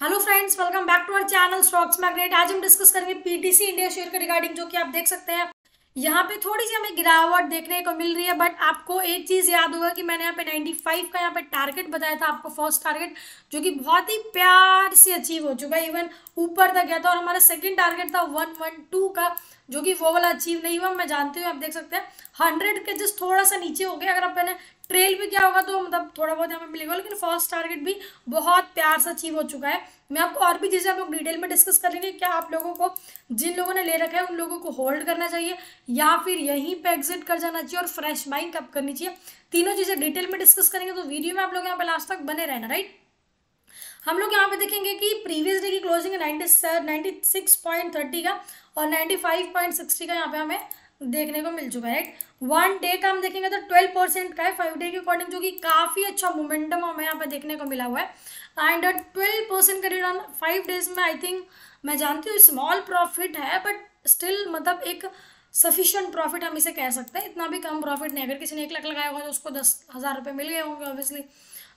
Hello friends welcome back to our channel stocks magnet आज हम discuss करेंगे PTC India share के regarding जो कि आप देख सकते हैं। यहाँ पे थोड़ी सी हमें गिरावट देखने को मिल रही है बट आपको एक चीज़ याद होगा कि मैंने यहाँ पे 95 का यहाँ पे टारगेट बताया था, आपको फ़र्स्ट टारगेट जो कि बहुत ही प्यार से अचीव हो चुका है। इवन ऊपर तक गया था और हमारा सेकंड टारगेट था वन वन टू का, जो कि वो वाला अचीव नहीं हुआ। मैं जानती हूँ, आप देख सकते हैं। हंड्रेड के जस्ट थोड़ा सा नीचे हो गया। अगर आप मैंने ट्रेल भी क्या होगा तो मतलब थोड़ा बहुत हमें मिलेगा, लेकिन फ़र्स्ट टारगेट भी बहुत प्यार से अचीव हो चुका है। मैं आपको और भी चीज़ें आप लोग डिटेल में डिस्कस करेंगे क्या आप लोगों को, जिन लोगों ने ले रखा है, उन लोगों को होल्ड करना चाहिए, या फिर यहीं पे एग्जिट कर जाना चाहिए और फ्रेश बाइंग कब करनी चाहिए। तीनों चीज़ें डिटेल में डिस्कस करेंगे तो वीडियो में आप लोग यहाँ पे लास्ट तक बने रहना राइट हम लोग यहाँ पे देखेंगे कि प्रीवियस डे की क्लोजिंग है नाइन्टी सिक्स पॉइंट थर्टी का और नाइन्टी फाइव पॉइंट सिक्सटी का यहाँ पे हमें देखने को मिल चुका है। राइट वन डे का हम देखेंगे तो ट्वेल्व परसेंट का है। फाइव डे के अकॉर्डिंग जो कि काफ़ी अच्छा मोमेंटम हमें यहाँ पर देखने को मिला हुआ है। एंड ट्वेल्व परसेंट का रिटर्न फाइव डेज़ में आई थिंक मैं जानती हूँ स्मॉल प्रॉफिट है बट स्टिल मतलब एक सफिशियंट प्रॉफिट हम इसे कह सकते हैं। इतना भी कम प्रॉफिट नहीं अगर किसी ने एक लाख लगाया होगा तो उसको दस हज़ार रुपये मिल गए होंगे ऑब्वियसली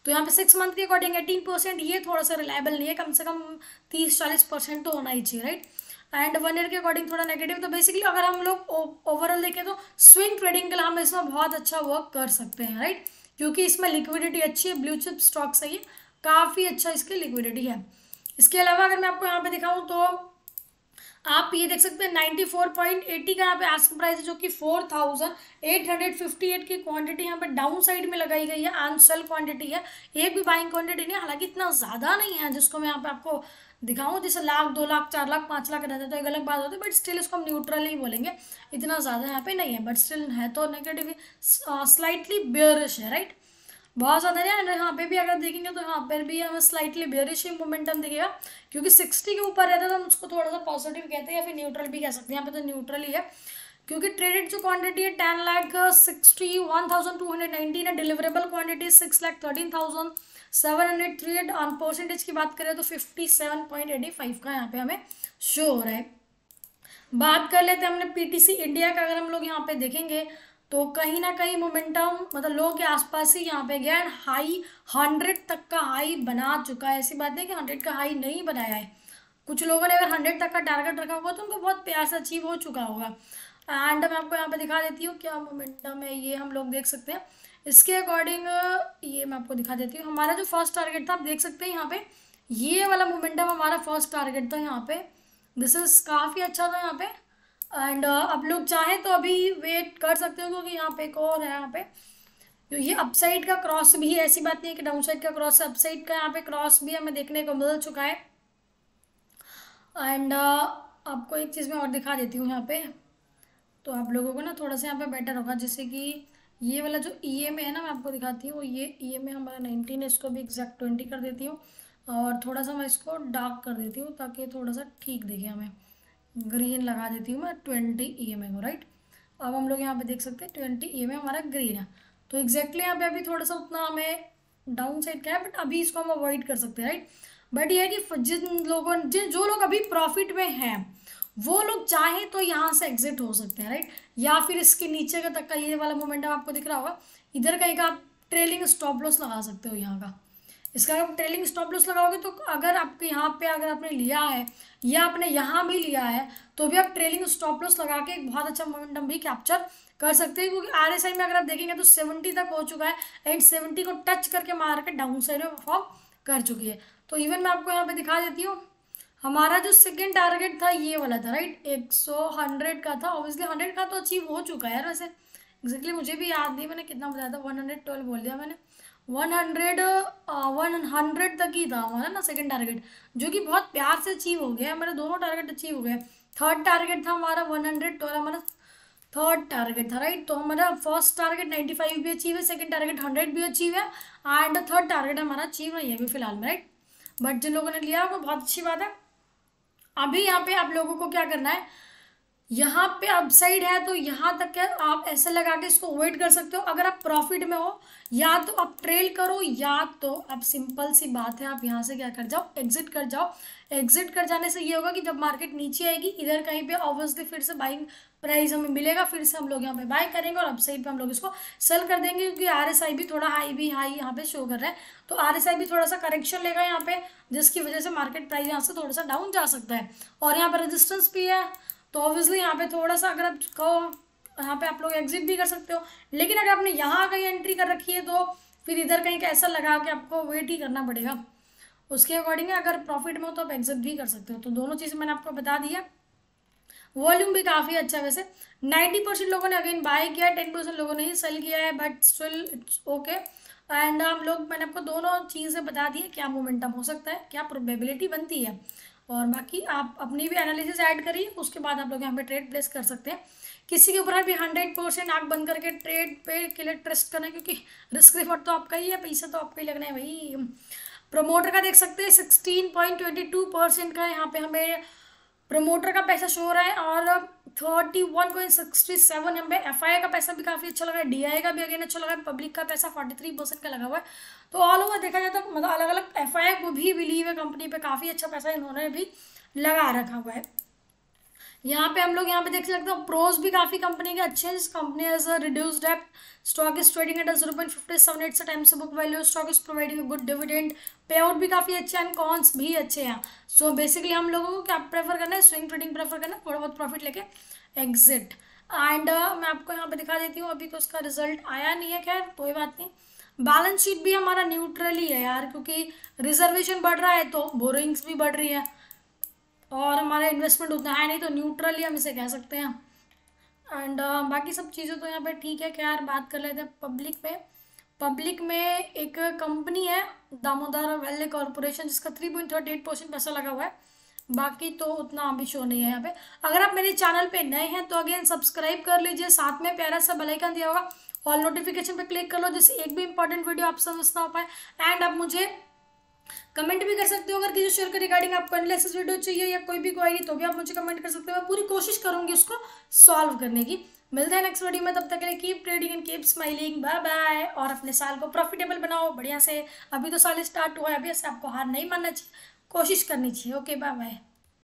तो यहाँ पे सिक्स मंथ के अकॉर्डिंग एटीन परसेंट ये थोड़ा सा रिलायबल नहीं है। कम से कम तीस चालीस परसेंट तो होना ही चाहिए राइट एंड वन ईयर के अकॉर्डिंग थोड़ा नेगेटिव तो बेसिकली अगर हम लोग ओवरऑल देखें तो स्विंग ट्रेडिंग के लिए हम इसमें बहुत अच्छा वर्क कर सकते हैं राइट क्योंकि इसमें लिक्विडिटी अच्छी है ब्लू चिप स्टॉक्स है, काफ़ी अच्छा इसकी लिक्विडिटी है। इसके अलावा अगर मैं आपको यहाँ पे दिखाऊँ तो आप ये देख सकते हैं नाइन्टी फोर पॉइंट एटी का यहाँ पे आस्क प्राइस है, जो कि four thousand eight hundred fifty eight की क्वांटिटी यहाँ पे डाउन साइड में लगाई गई है एंड सेल क्वांटिटी है। एक भी बाइंग क्वांटिटी नहीं, हालाँकि इतना ज़्यादा नहीं है जिसको मैं यहाँ पे आपको दिखाऊँ, जैसे लाख, दो लाख, चार लाख, पाँच लाख रहते तो एक अलग बात होती है बट स्टिल इसको हम न्यूट्रल ही बोलेंगे। इतना ज़्यादा यहाँ पे नहीं है बट स्टिल है तो नेगेटिव स्लाइटली बेयरिश है राइट बहुत ज़्यादा नहीं एंड यहाँ पे भी अगर देखेंगे तो यहाँ पर भी हमें स्लाइटली बेरिश ही मोमेंटम दिखेगा, क्योंकि सिक्सटी के ऊपर रहता है तो हम उसको थोड़ा सा पॉजिटिव कहते हैं या फिर न्यूट्रल भी कह सकते हैं, यहाँ पे तो न्यूट्रल ही है, क्योंकि ट्रेडेड जो क्वांटिटी है ten lakh sixty one thousand two hundred nineteen है deliverable quantity six lakh thirteen thousand seven hundred three eight on percentage की बात करें तो fifty seven point eighty five का यहाँ पे हमें शो हो रहा है। बात कर लेते हैं हमने पीटीसी इंडिया का, अगर हम लोग यहाँ पे देखेंगे तो कहीं ना कहीं मोमेंटम मतलब लो के आसपास ही यहाँ पे गया एंड हाई हंड्रेड तक का हाई बना चुका है। ऐसी बात नहीं कि हंड्रेड का हाई नहीं बनाया है। कुछ लोगों ने अगर हंड्रेड तक का टारगेट रखा होगा तो उनको बहुत प्यार से अचीव हो चुका होगा। एंड मैं आपको यहाँ पे दिखा देती हूँ क्या मोमेंटम है, ये हम लोग देख सकते हैं। इसके अकॉर्डिंग ये मैं आपको दिखा देती हूँ। हमारा जो फ़र्स्ट टारगेट था, आप देख सकते हैं यहाँ पे, ये वाला मोमेंटम हमारा फ़र्स्ट टारगेट था यहाँ पे। दिस इज़ काफ़ी अच्छा था यहाँ पे। एंड आप लोग चाहें तो अभी वेट कर सकते हो क्योंकि यहाँ पे एक और है यहाँ पे। तो ये अपसाइड का क्रॉस भी है। ऐसी बात नहीं है कि डाउन साइड का क्रॉस है अपसाइड का यहाँ पे क्रॉस भी हमें देखने को मिल चुका है। एंड आपको एक चीज़ मैं और दिखा देती हूँ यहाँ पे। तो आप लोगों को ना थोड़ा सा यहाँ पे बेटर होगा, जैसे कि ये वाला जो ई एम है ना, मैं आपको दिखाती हूँ, ये ई एम हमारा नाइनटीन है, इसको भी एग्जैक्ट ट्वेंटी कर देती हूँ और थोड़ा सा मैं इसको डार्क कर देती हूँ ताकि थोड़ा सा ठीक दिखे हमें। ग्रीन लगा देती हूँ मैं ट्वेंटी ई एम को राइट अब हम लोग यहाँ पे देख सकते हैं ट्वेंटी ई एम हमारा ग्रीन है। तो एग्जैक्टली यहाँ पे अभी थोड़ा सा उतना हमें डाउन साइड का है बट अभी इसको हम अवॉइड कर सकते हैं राइट बट ये है कि जिन लोगों, जिन, जो लोग अभी प्रॉफिट में हैं वो लोग चाहें तो यहाँ से एग्जिट हो सकते हैं राइट या फिर इसके नीचे का तक का ये वाला मोमेंटम आपको दिख रहा होगा। इधर कहीं का आप ट्रेलिंग स्टॉप लॉस लगा सकते हो यहाँ का। इसका आप ट्रेलिंग स्टॉप लॉस लगाओगे तो अगर आपके यहाँ पे अगर आपने लिया है, या आपने यहाँ भी लिया है तो भी आप ट्रेलिंग स्टॉप लॉस लगा के एक बहुत अच्छा मोमेंटम भी कैप्चर कर सकते हैं। क्योंकि आर एस आई में अगर आप देखेंगे तो सेवेंटी तक हो चुका है एंड सेवेंटी को टच करके मार के डाउन साइड में परफॉर्म कर चुकी है। तो इवन मैं आपको यहाँ पे दिखा देती हूँ। हमारा जो सेकेंड टारगेट था, ये वाला था राइट एक सौ हंड्रेड का था। ऑब्वियसली हंड्रेड का तो अचीव हो चुका है वैसे। एग्जैक्टली मुझे भी याद नहीं, मैंने कितना बताया था वन हंड्रेड ट्वेल्व बोल दिया मैंने। वन हंड्रेड वन हंड्रेड तक ही था हमारा ना सेकंड टारगेट जो कि बहुत प्यार से अचीव हो गया हमारे दोनों टारगेट अचीव हो गए थर्ड टारगेट था हमारा वन हंड्रेड ट्वेल्व हमारा थर्ड टारगेट था राइट तो हमारा फ़र्स्ट टारगेट नाइन्टी फाइव भी अचीव है सेकंड टारगेट हंड्रेड भी अचीव है एंड थर्ड टारगेट हमारा अचीव है ये भी फ़िलहाल में राइट बट जिन लोगों ने लिया, वो बहुत अच्छी बात है। अभी यहाँ पे आप लोगों को क्या करना है? यहाँ पे अपसाइड है तो यहाँ तक है, आप ऐसे लगा के इसको वेट कर सकते हो। अगर आप प्रॉफिट में हो, या तो आप ट्रेल करो, या तो आप सिंपल सी बात है, आप यहाँ से क्या कर जाओ एग्जिट कर जाओ। एग्जिट कर जाने से ये होगा कि जब मार्केट नीचे आएगी, इधर कहीं पे ऑब्वियसली फिर से बाइंग प्राइस हमें मिलेगा, फिर से हम लोग यहाँ पे बाय करेंगे और अपसाइड पे हम लोग इसको सेल कर देंगे, क्योंकि आरएसआई भी थोड़ा हाई भी हाई यहाँ पे शो कर रहा है। तो आरएसआई भी थोड़ा सा करेक्शन लेगा यहाँ पे, जिसकी वजह से मार्केट प्राइस यहाँ से थोड़ा सा डाउन जा सकता है। और यहाँ पर रजिस्टेंस भी है। तो ऑब्वियसली यहाँ पे थोड़ा सा अगर आप कहो यहाँ पे आप लोग एग्जिट भी कर सकते हो, लेकिन अगर आपने यहाँ कहीं एंट्री कर रखी है तो फिर इधर कहीं कैसा लगा कि आपको वेट ही करना पड़ेगा। उसके अकॉर्डिंग अगर प्रॉफिट में हो तो आप एग्जिट भी कर सकते हो। तो दोनों चीज़ें मैंने आपको बता दी है। वॉल्यूम भी काफ़ी अच्छा वैसे। नाइन्टी परसेंट लोगों ने अगेन बाय किया है टेन परसेंट लोगों ने ही सेल किया है but still it's okay and हम लोग, मैंने आपको दोनों चीज़ें बता दी है, क्या मोमेंटम हो सकता है, क्या प्रोबेबिलिटी बनती है। और बाकी आप अपनी भी एनालिसिस ऐड करिए, उसके बाद आप लोग यहाँ पे ट्रेड प्लेस कर सकते हैं। किसी के ऊपर भी हंड्रेड परसेंट आग बंद करके ट्रेड पे के लिए ट्रस्ट करना, क्योंकि रिस्क रिफंड तो आपका ही है, पैसा तो आपका ही लगना है भाई। प्रमोटर का देख सकते हैं sixteen point twenty two percent का यहाँ पे हमें प्रमोटर का पैसा शो हो रहा है और thirty one point sixty seven M F I का पैसा भी काफ़ी अच्छा लगा है डी आई का भी अगेन अच्छा लगा है, पब्लिक का पैसा फोर्टी थ्री परसेंट का लगा हुआ है। तो ऑल ओवर देखा जाए तो मतलब अलग अलग एफ़ आई को भी बिलीव है, कंपनी पे काफ़ी अच्छा पैसा इन्होंने भी लगा रखा हुआ है। यहाँ पे हम लोग यहाँ पे देख सकते हैं प्रोज भी काफ़ी कंपनी के अच्छे हैं। Company as a reduce dept stock is trading at zero point fifty seven eight से टाइम से book value stock is providing good dividend pay out भी काफ़ी अच्छे हैं कॉन्स भी अच्छे हैं। सो so बेसिकली हम लोगों को क्या प्रेफर करना है? स्विंग ट्रेडिंग प्रेफर करना है थोड़ा बहुत प्रॉफिट लेके एग्जिट एंड uh, मैं आपको यहाँ पे दिखा देती हूँ अभी तो उसका रिज़ल्ट आया नहीं है खैर कोई बात नहीं। बैलेंस शीट भी हमारा न्यूट्रल ही है यार क्योंकि रिजर्वेशन बढ़ रहा है तो बोरिंग्स भी बढ़ रही है। और हमारा इन्वेस्टमेंट उतना है नहीं तो न्यूट्रल ही हम इसे कह सकते हैं। एंड uh, बाकी सब चीज़ें तो यहाँ पे ठीक है खैर बात कर लेते हैं पब्लिक में। पब्लिक में एक कंपनी है दामोदर वैली कॉरपोरेशन जिसका three point thirty eight percent पैसा लगा हुआ है। बाकी तो उतना अभी शो नहीं है यहाँ पे। अगर आप मेरे चैनल पे नए हैं तो अगेन सब्सक्राइब कर लीजिए साथ में प्यारा सा बेलाइकन दिया होगा। ऑल नोटिफिकेशन पे क्लिक कर लो जिससे एक भी इंपॉर्टेंट वीडियो आप समझ ना हो पाए। एंड आप मुझे कमेंट भी कर सकते हो अगर किसी शेयर के रिगार्डिंग आपको एनालिसिस वीडियो चाहिए या कोई भी क्वारी तो भी आप मुझे कमेंट कर सकते हो। मैं पूरी कोशिश करूँगी उसको सॉल्व करने की। मिलता है नेक्स्ट वीडियो में, तब तक के लिए keep trading and keep smiling bye bye और अपने साल को प्रॉफिटेबल बनाओ। बढ़िया से। अभी तो साल स्टार्ट हुआ है, अभी से आपको हार नहीं मानना चाहिए। कोशिश करनी चाहिए। Okay bye bye